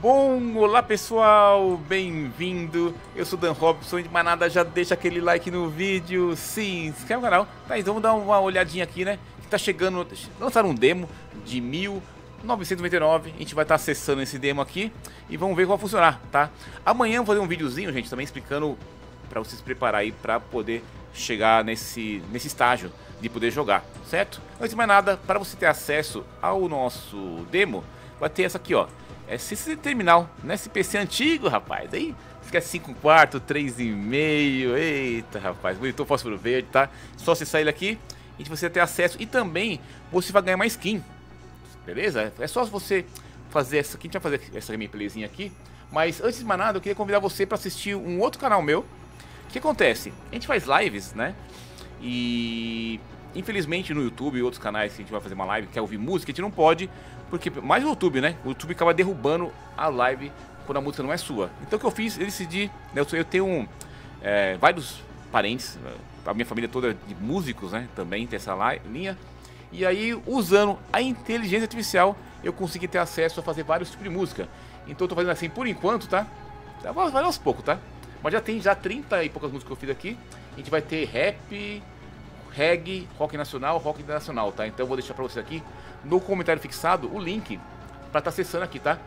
Bom, olá pessoal, bem-vindo. Eu sou Dan Robson de Manada, já deixa aquele like no vídeo, se inscreve no canal. Tá, então vamos dar uma olhadinha aqui, né? Que tá chegando, lançaram um demo de 1999. A gente vai estar tá acessando esse demo aqui e vamos ver como vai funcionar, tá? Amanhã eu vou fazer um videozinho, gente, também explicando para vocês preparar aí para poder chegar nesse, nesse estágio de poder jogar, certo? Antes de mais nada, para você ter acesso ao nosso demo, vai ter essa aqui, ó é esse terminal, nesse PC antigo, rapaz. Aí fica 5 quarto, 3,5. Eita, rapaz, monitor fósforo verde, tá? Só você sair aqui e você ter acesso. E também você vai ganhar mais skin. Beleza? É só você fazer essa aqui. A gente vai fazer essa gameplayzinha aqui. Mas antes de mais nada, eu queria convidar você para assistir um outro canal meu. O que acontece? A gente faz lives, né? E infelizmente no YouTube e outros canais que a gente vai fazer uma live, quer ouvir música, a gente não pode, porque mais o YouTube, né? O YouTube acaba derrubando a live quando a música não é sua. Então o que eu fiz, eu decidi, né? eu, tenho um, é, vários parentes, a minha família toda de músicos, né? Também tem essa linha. E aí, usando a inteligência artificial, eu consegui ter acesso a fazer vários tipos de música. Então eu tô fazendo assim por enquanto, tá? Vai aos poucos, tá? Mas já tem já 30 e poucas músicas que eu fiz aqui. A gente vai ter rap, reggae, rock nacional, rock internacional, tá? Então eu vou deixar pra você aqui no comentário fixado o link pra estar tá acessando aqui, tá?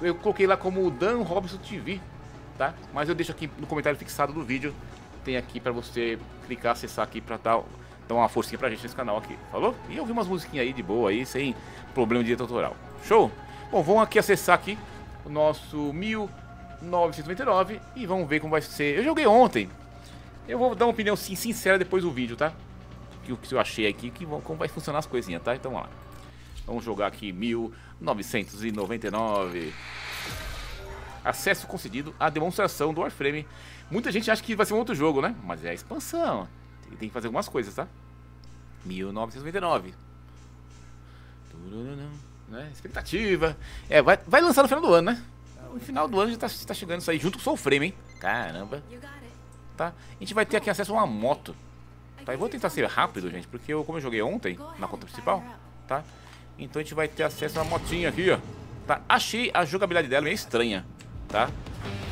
Eu coloquei lá como Dan Robson TV, tá? Mas eu deixo aqui no comentário fixado do vídeo, tem aqui pra você clicar, acessar aqui pra dar, dar uma forcinha pra gente nesse canal aqui, falou? E eu vi umas musiquinhas aí de boa aí, sem problema de direito autoral. Show? Bom, vamos aqui acessar aqui o nosso 1999 e vamos ver como vai ser. Eu joguei ontem, eu vou dar uma opinião sim, sincera depois do vídeo, tá? Que, que eu achei aqui, que como vai funcionar as coisinhas, tá? Então vamos lá. Vamos jogar aqui 1999. Acesso concedido à demonstração do Warframe. Muita gente acha que vai ser um outro jogo, né? Mas é a expansão. Tem, tem que fazer algumas coisas, tá? 1999. Né? Expectativa. É, vai, vai lançar no final do ano, né? No final do ano já tá, tá chegando isso aí junto com o Soulframe, hein? Caramba. Tá? A gente vai ter aqui acesso a uma moto. Tá, vou tentar ser rápido, gente, porque eu, como eu joguei ontem na conta principal, tá? Então a gente vai ter acesso a uma motinha aqui, ó. Tá? Achei a jogabilidade dela meio estranha, tá?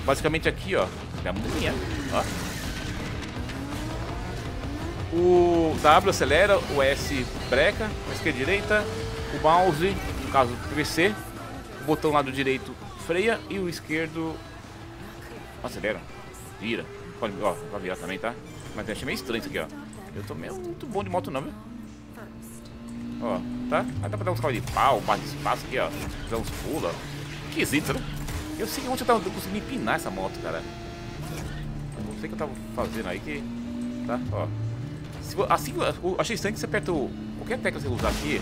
Basicamente aqui, ó, é a musiquinha, ó. O W acelera, o S breca, esquerda e direita, o mouse, no caso PVC, o botão lado direito freia e o esquerdo acelera, vira. Pode, ó, vai virar também, tá? Mas eu achei meio estranho isso aqui, ó. Eu tô meio muito bom de moto não, viu? Ó, tá? Aí dá pra dar uns de pau, barra de espaço aqui, ó. Dar uns pulos, Esquisito, né? Eu sei onde eu tava conseguindo empinar essa moto, cara. Não sei o que eu tava fazendo aí que... Tá? Ó. Se, assim, eu achei estranho que você aperta o... Qualquer tecla que você usar aqui,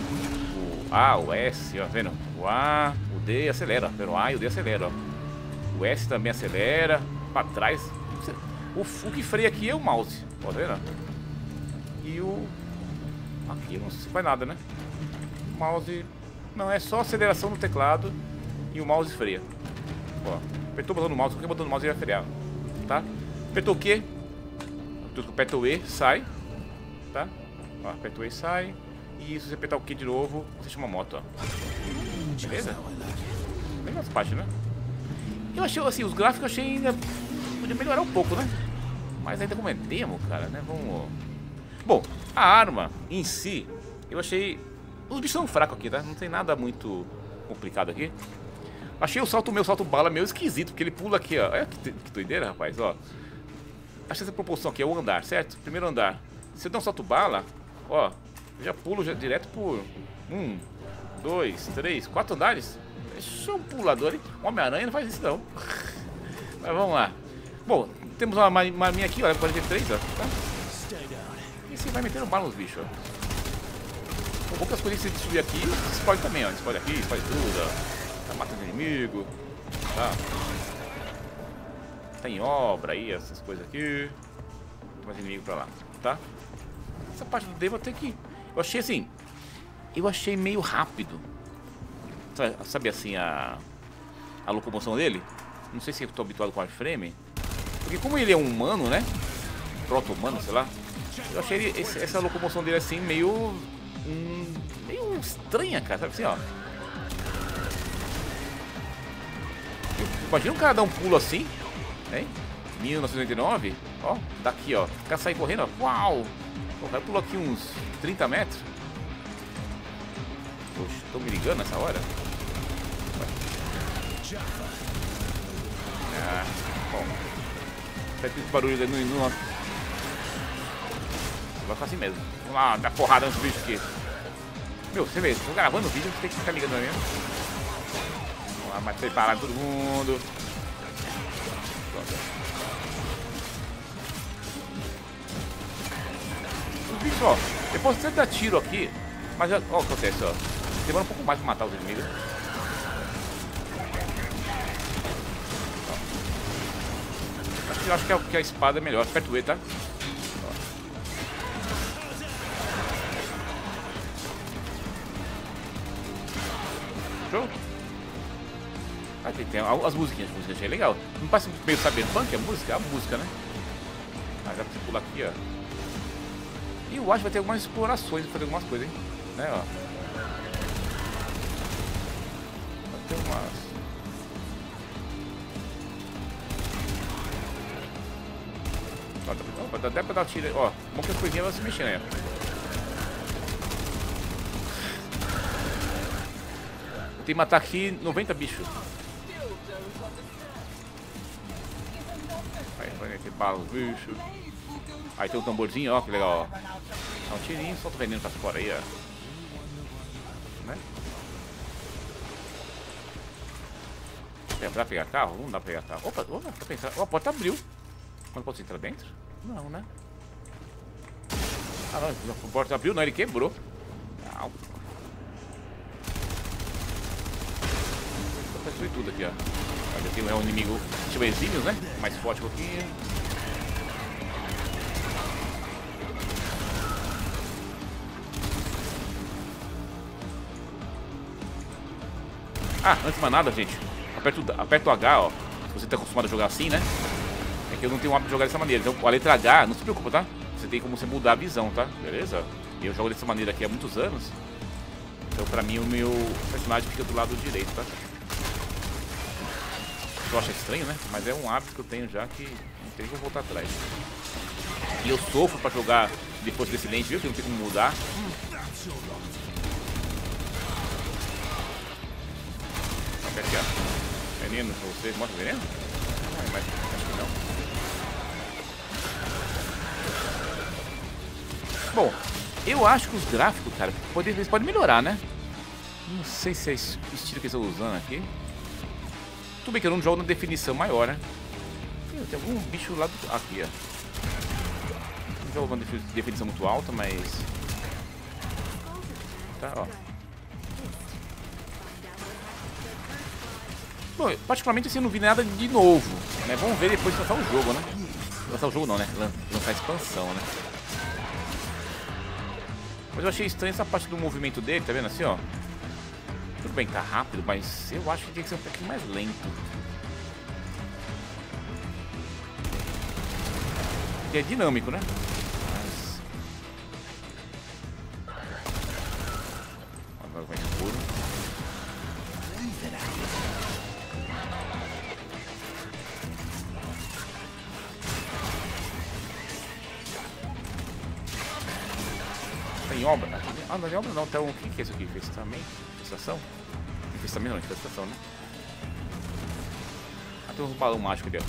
o A, o S, ó, vendo? O A, o D acelera, vendo? O A e o D acelera, ó. O S também acelera, pra trás. O, o que freia aqui é o mouse, tá vendo? E o... Aqui não se faz nada, né? O mouse... Não, é só aceleração no teclado e o mouse freia. Ó, apertou o botão do mouse, qualquer botão do mouse ele vai frear. Tá? Apertou o Q. Aperta o E, sai. Tá? Ó, aperta o E, sai. E se você apertar o Q de novo, você chama a moto, ó. Beleza? Legal essa parte, né? Eu achei, assim, os gráficos eu achei ainda... Podia melhorar um pouco, né? Mas ainda como é demo, cara, né? Vamos... Bom, a arma em si, eu achei... Os bichos são fracos aqui, tá? Não tem nada muito complicado aqui. Achei o salto meu, salto bala meio esquisito, porque ele pula aqui, ó. Olha que, que doideira, rapaz, ó. Achei essa proporção aqui, é o andar, certo? Primeiro andar. Se eu der um salto bala, ó, eu já pulo já direto por um, dois, três, quatro andares. Deixa um pulador, hein? Homem-Aranha não faz isso, não. Mas vamos lá. Bom, temos uma, uma minha aqui, olha, 43, ó. Tá? Você vai metendo bala nos bichos. Com poucas coisas que você subir aqui, explode também, ó. Explode aqui, explode tudo, ó. Tá matando inimigo, tá? Tem obra aí, essas coisas aqui. Tem mais inimigo pra lá, tá? Essa parte do demo até que... Eu achei assim... Eu achei meio rápido. Sabe assim, a... A locomoção dele? Não sei se eu tô habituado com o Warframe. Porque como ele é um humano, né? Proto-humano, sei lá. Eu achei esse, essa locomoção dele assim meio. Hum, meio estranha, cara. Sabe assim, ó. Imagina um cara dar um pulo assim, hein? 1989, ó, daqui, ó. O cara sai correndo, ó. Uau! O cara pulou aqui uns 30 metros. Poxa, tô me ligando nessa hora? Ah, bom. Vai ter esse barulho no, no... Ficar assim mesmo. Vamos lá, dar porrada nos bichos aqui. Meu, você vê, tô gravando vídeo, tem que ficar ligando mesmo. Vamos lá, mas preparar todo mundo. Os bichos, ó, depois você dá tiro aqui, mas ó, o que acontece, ó. Demora um pouco mais pra matar os inimigos. Acho que, a, que a espada é melhor. Aperta o E, tá? Show? Ah, tem, tem as musiquinhas, as músicas achei legal. Não parece meio cyberpunk a música? A música, né? Ah, dá pra você pular aqui, ó. E eu acho que vai ter algumas explorações, fazer algumas coisas, hein? Né, ó. Vai ter umas... Ó, dá até pra dar tiro. Ó, bom que as coisinhas vão se mexendo aí. Que matar aqui 90 bichos. Aí, vai aqui, bala os bichos. Aí tem um tamborzinho, ó, que legal, ó. Dá um tirinho, solta o veneno pra fora aí, ó. Né? É pra pegar carro? Não dá pra pegar carro. Opa, opa, tô pensando. Ó, a porta abriu. Mas posso entrar dentro? Não, né? Ah, não, a porta abriu, não, ele quebrou. Não. Vou destruir tudo aqui, ó. Olha, tem um inimigo, tipo exímios, né? Mais forte um pouquinho. Ah, antes de mais nada, gente, aperta o, aperta o H, ó. Se você tá acostumado a jogar assim, né? É que eu não tenho hábito de jogar dessa maneira. Então, a letra H, não se preocupa, tá? Você tem como você mudar a visão, tá? Beleza? Eu jogo dessa maneira aqui há muitos anos. Então, pra mim, o meu personagem fica do lado direito, tá? Eu acho estranho, né? Mas é um hábito que eu tenho já que não tem como voltar atrás. E eu sofro pra jogar depois desse lente, viu? Que não tem como mudar. aqui, ó. Veneno pra vocês. Mostra veneno? Mas acho que não. Bom, eu acho que os gráficos, cara, pode, eles podem melhorar, né? Não sei se é esse estilo que eles estão usando aqui. Tudo bem que eu não jogo na definição maior, né? Tem algum bicho lá do... Aqui, ó. Não jogo na definição muito alta, mas... Tá, ó. Bom, particularmente assim, eu não vi nada de novo, né? Vamos ver depois de lançar o jogo, né? Lançar o jogo não, né? Lançar a expansão, né? Mas eu achei estranho essa parte do movimento dele, tá vendo assim, ó? Tudo bem, tá rápido, mas eu acho que tem que ser um pouquinho mais lento. Que é dinâmico, né? Mas... Agora vai escuro. Tem obra? Ah, não tem obra não. Então, o que, é isso aqui? Infestamento? Infestação? Infestamento não, infestação, né? Ah, tem uns balão mágico ali, ó.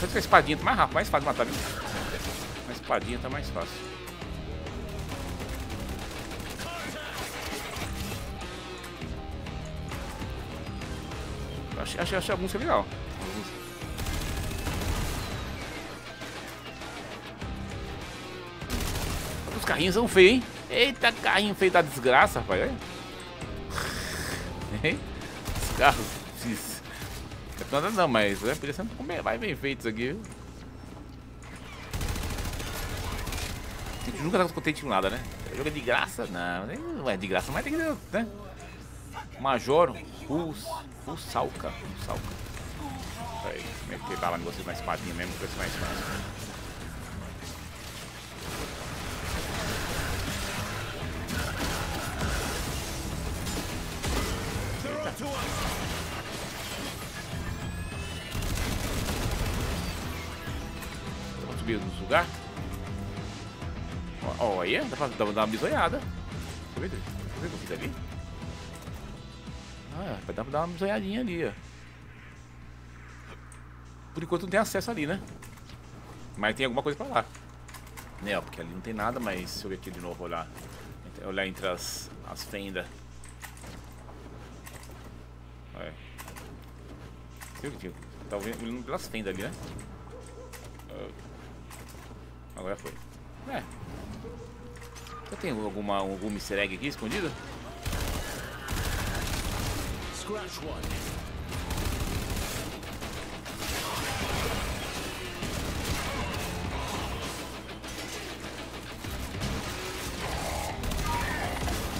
Só que a espadinha tá mais rápido, mais fácil matar, viu? A espadinha tá mais fácil. Achei, achei, achei a música legal. Os carrinhos são feios, hein? Eita, carrinho feio da desgraça, rapaz. Os carros. Nada não, mas né, podia ser mais bem feitos aqui, viu? A gente nunca tá contente com nada, né? Jogo é de graça? Não, não é de graça, mas tem que. Né? Major Rus, Rusalka. Rusalka. Peraí, meter bala em vocês na espadinha mesmo, pra ser mais fácil. Vamos subir nos? Olha, dá pra, dá pra dar uma bisoiada. Deixa eu ver, deixa eu ver o que eu ali. Ah, vai dar pra dar uma bisoiadinha ali, ó. Por enquanto não tem acesso ali, né? Mas tem alguma coisa pra lá. Né, ó, porque ali não tem nada, mas se eu ver aqui de novo, olhar, olhar entre as, as fendas. Olha. Tá olhando pelas fendas ali, né? Agora foi. É. Já tem alguma, algum easter egg aqui escondido? Scratch one.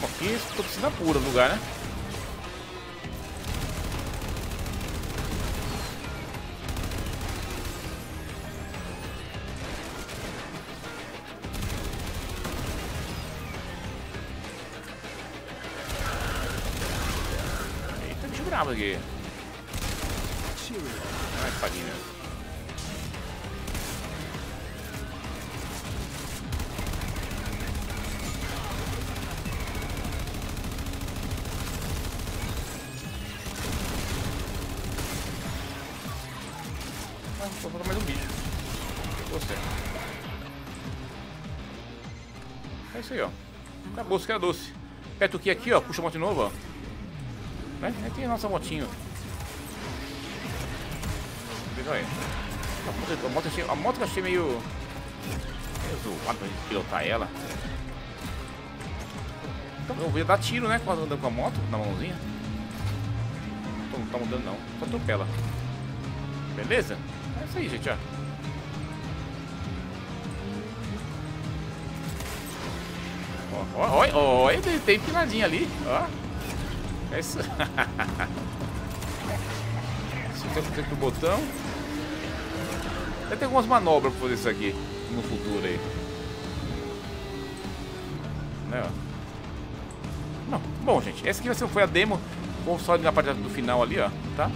Aqui, toxina pura no lugar, né? Bravo aqui. Ai, espadinha. Só falta mais um bicho. Você. É isso aí, ó. Acabou, que era doce. Aperta o que aqui, ó. Puxa a moto de novo, ó. Né? Aí tem a nossa motinho. A moto, achei, a moto eu achei meio... Meio zoado pra gente pilotar ela. Então, eu vou dar tiro, né? Andando com a moto na mãozinha. Não tá mudando não. Só atropela. Beleza? É isso aí, gente, ó. Olha, olha, tem, tem piladinha ali, ó. É isso. Clicar o botão. Vai ter algumas manobras pra fazer isso aqui no futuro aí. Né, Não. Bom, gente, essa aqui foi a demo. Vou só na parte do final ali, ó, tá?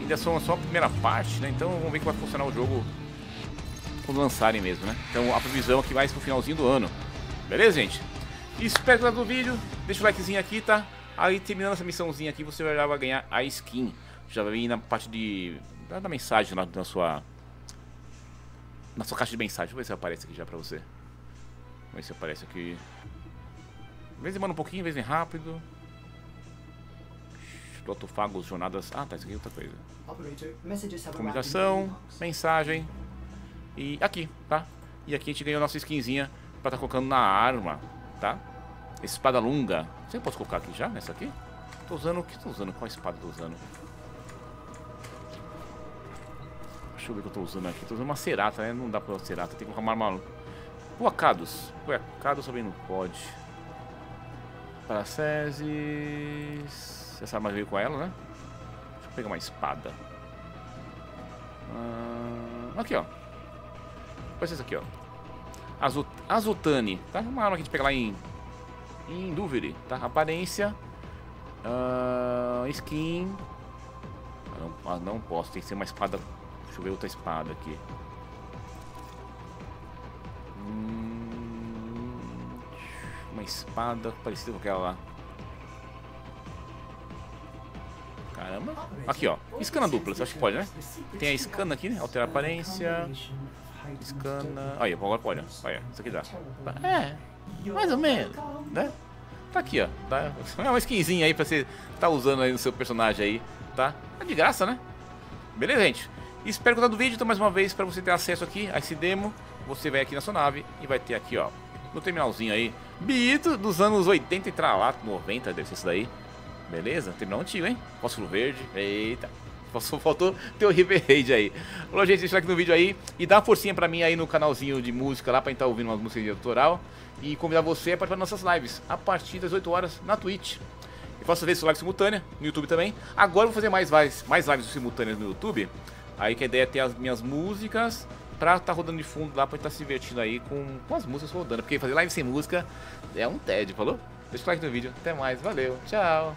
ainda são só a primeira parte, né? Então vamos ver como vai funcionar o jogo quando lançarem mesmo, né? Então a previsão é que vai pro finalzinho do ano. Beleza, gente? Espero que do vídeo. Deixa o likezinho aqui, tá? Aí terminando essa missãozinha aqui, você já vai ganhar a skin. Já vai vir na parte de... da mensagem lá na sua... Na sua caixa de mensagem. Deixa eu ver se aparece aqui já pra você. Vamos ver se aparece aqui. Às vezes demora um pouquinho, às vezes rápido. Protofagos, jornadas... Ah, tá, isso aqui é outra coisa. Comunicação, mensagem e aqui, tá? E aqui a gente ganhou nossa skinzinha pra estar tá colocando na arma, tá? Espada longa. Você pode colocar aqui já, nessa aqui? Tô usando o que tô usando? Qual espada tô usando? Deixa eu ver o que eu tô usando aqui. Tô usando uma cerata, né? Não dá pra cerata, tem que colocar uma arma... Puacados. Puacados também não pode. Paraceses... Essa arma veio com ela, né? Deixa eu pegar uma espada. Ah, aqui, ó. Ser isso aqui, ó. Azut Azutani, tá? Uma arma que a gente pega lá em... Em Duveri, tá? Aparência. Uh, skin. Não, ah, não posso, tem que ser uma espada... Deixa eu ver outra espada aqui. Hum, uma espada parecida com aquela lá. Caramba. Aqui, ó. Escana dupla, você acha que pode, né? Tem a escana aqui, né? Alterar aparência. Escana. Olha, agora pode, Olha, isso aqui dá. É, mais ou menos, né? Tá aqui, ó. Tá? É uma skinzinha aí pra você tá usando aí no seu personagem aí, tá? É de graça, né? Beleza, gente? Espero gostar do vídeo. Então, mais uma vez, pra você ter acesso aqui a esse demo, você vai aqui na sua nave e vai ter aqui, ó, no terminalzinho aí, Bito dos anos 80 e tralato, 90, deve ser isso daí. Beleza? Terminal antigo, hein? Fósforo verde. Eita. Só faltou ter o River Raid aí. Olá, gente, deixa like no vídeo aí. E dá uma forcinha pra mim aí no canalzinho de música lá pra estar tá ouvindo umas músicas de autoral. E convidar você a participar das nossas lives a partir das 8 horas na Twitch. Eu faço vezes live simultânea no YouTube também. Agora eu vou fazer mais lives, mais lives simultâneas no YouTube. Aí que a ideia é ter as minhas músicas pra estar tá rodando de fundo lá, pra estar tá se divertindo aí com, com as músicas rodando. Porque fazer live sem música é um tédio, falou? Deixa o like no vídeo. Até mais, valeu, tchau.